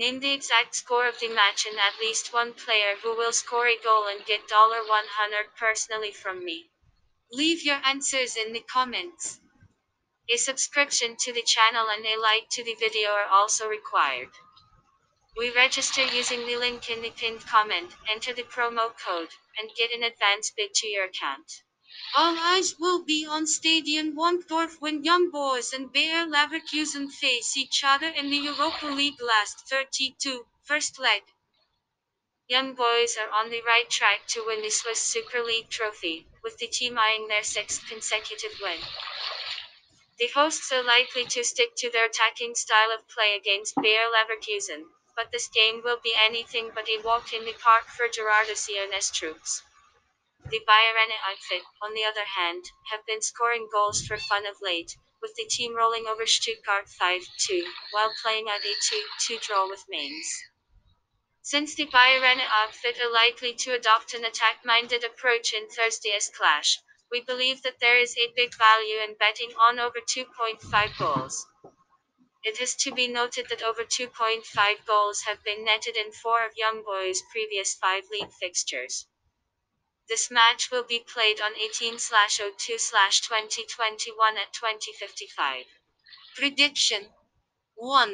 Name the exact score of the match and at least one player who will score a goal and get $100 personally from me. Leave your answers in the comments. A subscription to the channel and a like to the video are also required. We register using the link in the pinned comment, enter the promo code, and get an advance bid to your account. All eyes will be on Stadion Wankdorf when Young Boys and Bayer Leverkusen face each other in the Europa League last 32, first leg. Young Boys are on the right track to win the Swiss Super League trophy, with the team eyeing their sixth consecutive win. The hosts are likely to stick to their attacking style of play against Bayer Leverkusen, but this game will be anything but a walk in the park for Gerardo Seoane's troops. The Bayern outfit, on the other hand, have been scoring goals for fun of late, with the team rolling over Stuttgart 5-2, while playing a 2-2 draw with Mainz. Since the Bayern outfit are likely to adopt an attack-minded approach in Thursday's clash, we believe that there is a big value in betting on over 2.5 goals. It is to be noted that over 2.5 goals have been netted in four of Young Boys' previous five league fixtures. This match will be played on 18/02/2021 at 2055. Prediction 1.